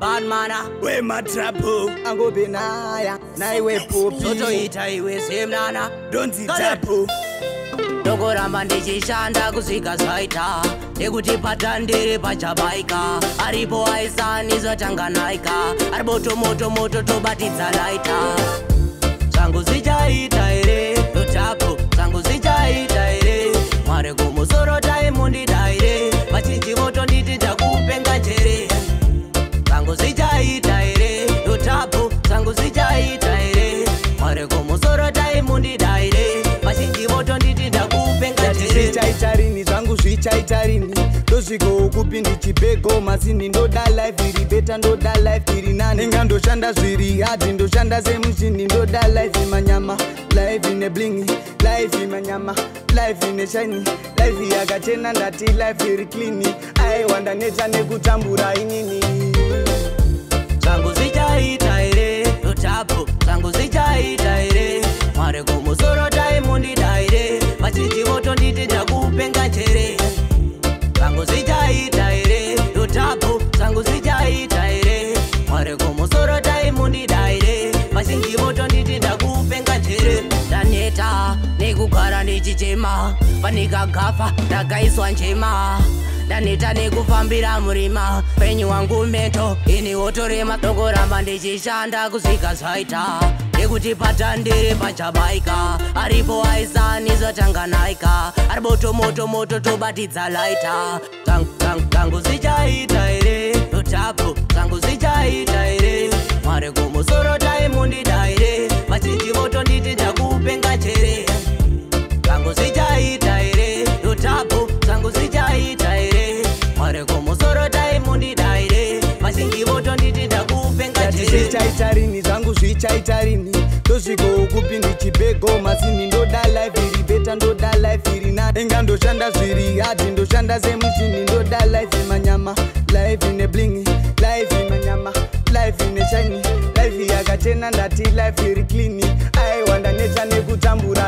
bad mana wematrapo angobe naya naiwe popizotoita iwe zemnana donzitapo ndokoramba ndichishanda kusvika zvaita nekuti patandere pajabaika aripo aisani zvatanga naika aribotomotomoto tobatidza raita zvangu zvichaita here notapo zvangu zvichaita here mwari kumusoro taimundida here vachinjivotonditi takupenga zvichaita rini zvangu zvichaita rini ndosvikoukupi ndichibhego masini ndoda life iri beta ndoda life iri nani ingandoshanda zviri hadzi ndoshanda semuchini ndoda life manyama life neblingi life manyama life neshaini life yakachena ndati life iri klini aiwa ndanetsa nekutambura inini zvangu zvichaita here otapo zvangu zvichaita here mwari kumusoro taimundidaire vachiti votonditi ndichijema vanikagafa ndakaiswa njema ndaneta nekufambira murima penyu wangu meto iniwotorema tokoramba ndichishanda kuzvika zvaita nekuti patandiri pajabaika aripo aisanizvatanga naika aribotomotomoto tobatidza laita tangu zvichaita here zvichaita rini zvangu zvichaita rini ndosvikowo kupi ndichibhego masini ndoda life iri beta ndoda life iri na enga ndoshanda zviri hadhi ndoshanda semuchini ndoda life manyama life nebling life manyama life neshaini life yakachena ndati life iri clini aiwa ndanetsa nekutambura